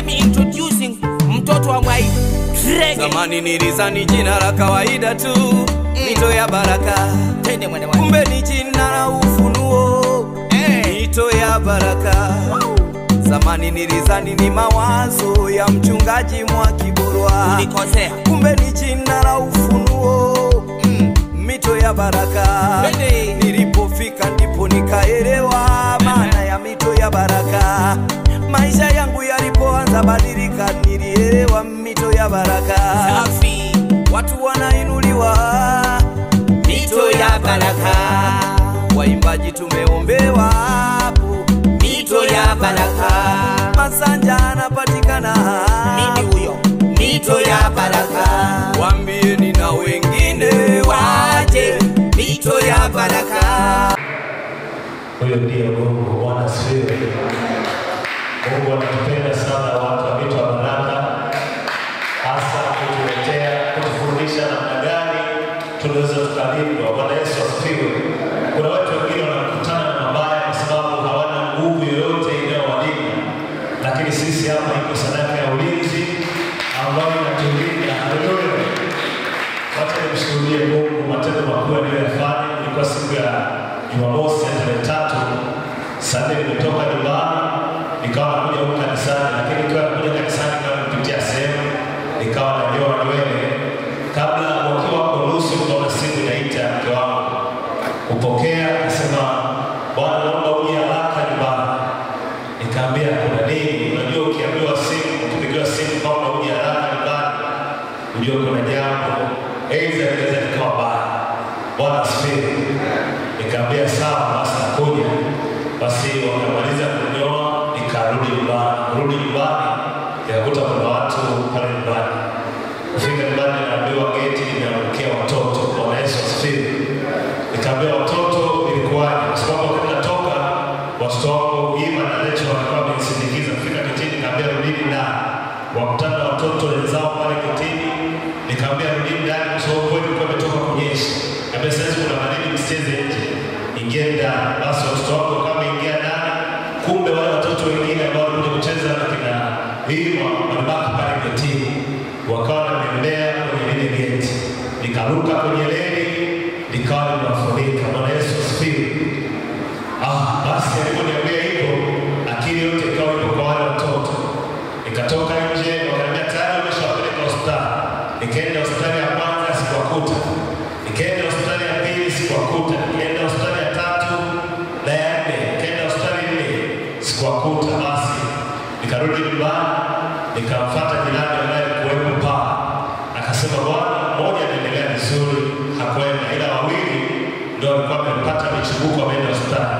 let me introducing mtoto wa mwai Reggae. Zamani nilizani jina la kawaida tu, mito ya baraka, tende mwana wangu. kumbe ni jina la ufunuo, hey. mito ya baraka. Zamani nilizani ni mawazo ya mchungaji Mwakiborwa, Ulikosea. kumbe ni jina la ufunuo, Mm. mito ya baraka. Twende. Nilipofika ndipo nikaelewa maana ya mito ya baraka. Maisha yangu yalipoanza badilika, nilielewa mito ya baraka. Safi. Watu wanainuliwa, Mito ya baraka. Waimbaji tumeombewa hapo, Mito ya baraka. Masanja anapatikana, Mimi huyo. Mito ya baraka. Waambieni na wengine Waje. Mito ya baraka. Huyo ndiye Mungu. Bwana asifiwe. Mungu anatupenda sana watu wa mito wa baraka, hasa kutuletea kutufundisha namna gani tunaweza tukalindwa. Bwana Yesu asifiwe. Kuna watu wengine wanakutana na mabaya kwa sababu hawana nguvu yoyote inayowalinda, lakini sisi hapa iko sadaka ya ulinzi ambayo inatulinda. Haleluya. Wacha nimshuhudie Mungu matendo makuu aliyoyafanya. Ilikuwa siku ya Jumamosi ya tarehe tatu, saa nimetoka nyumbani akasema bwana, naomba uje haraka nyumbani. Nikaambia kuna nini? Unajua, ukiambiwa simu, ukipigiwa simu kwamba uje haraka nyumbani ujue kuna jambo aidha inaweza likawa baya. Bwana asifiwe. Nikaambia sawa, ndani. Wakutana na watoto wenzao pale kitini, nikamwambia rudini ndani kwa sababu kweli kwa imetoka kunyesha. Kaambia sasa kuna baridi, msicheze nje, ingie ndani. Basi watoto wako kama ingia ndani, kumbe wale watoto wengine ambao walikuja kucheza na kina hiwa walibaki pale kitini, wakawa wanatembea kwenye lile geti. Nikaruka kwenye leni, nikawa nimewafunika. Bwana Yesu asifiwe. Ah, basi aliponiambia hivyo, akili yote ikawa ipo kwa wale watoto. Nikatoka nje, wakaniambia tayari wameshawapeleka hospitali. Nikaenda hospitali ya kwanza sikuwakuta, nikaenda hospitali ya pili sikuwakuta, nikaenda hospitali ya tatu na ya nne, nikaenda hospitali nne sikuwakuta. Basi nikarudi nyumbani, nikamfata jirani anayekuwepo paa, akasema bwana, mmoja anaendelea vizuri, hakwenda, ila wawili ndio walikuwa wamepata michubuko, wameenda hospitali.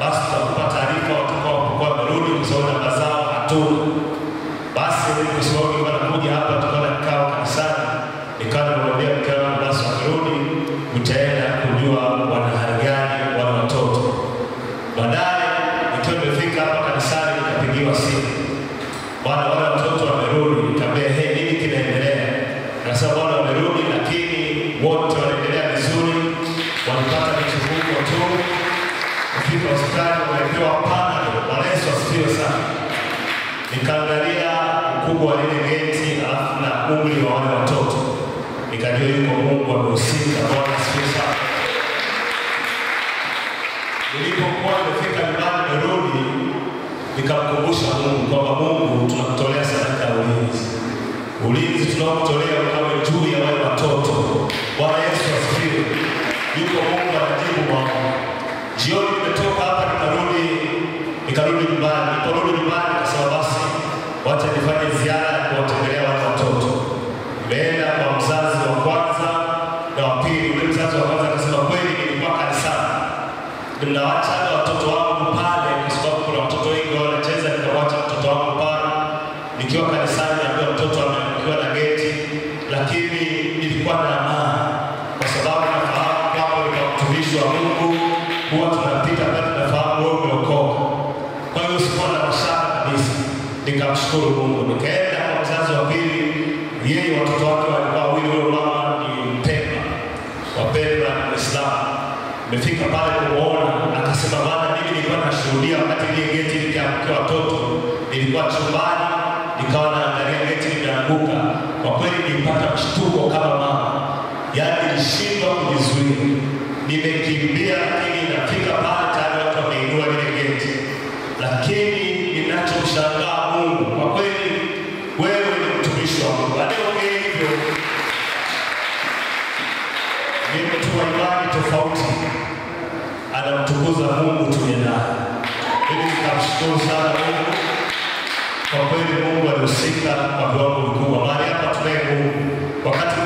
Basi tutakupa taarifa watakaokuwa wamerudi, kwa sababu mazao zao hatuna. Basi kwa Hospitali wamepewa panado. Bwana Yesu asifiwe sana. Nikaangalia ukubwa wa lile geti alafu na umri wa wale watoto, nikajua yuko Mungu amehusika. Bwana asifiwe sana. Nilipokuwa nimefika nyumbani Nairobi, nikamkumbusha Mungu kwamba Mungu, tunakutolea sadaka ya ulinzi. Ulinzi tunaokutolea ukawe juu ya wale watoto. Huwa tunapita pale, tunafahamu wewe umeokoka. Kwa hiyo sikuwa na mashaka kabisa, nikamshukuru Mungu. Nikaenda kwa mzazi wa pili, yeye watoto wake walikuwa wawili, huyo mama ni Mpemba, wapendwa Mwislamu. Muislamu. Nimefika pale kumwona, akasema bana, mimi nilikuwa nashuhudia wakati ile geti likiangukia watoto, nilikuwa chumbani nikawa naangalia geti limeanguka. Kwa kweli nilipata mshtuko kama mama, yaani nilishindwa kujizuia. Nimekimbia, lakini nafika pale tayari watu wameinua lile geti, lakini ninachomshangaa Mungu, kwa kweli wewe ni mtumishi wa Mungu. Aliongea hivyo ni imani tofauti, anamtukuza Mungu tuliye naye. Mimi nikamshukuru sana Mungu kwa kweli Mungu alihusika kwa viwango vikubwa. Mahali hapa tunaye. Wakati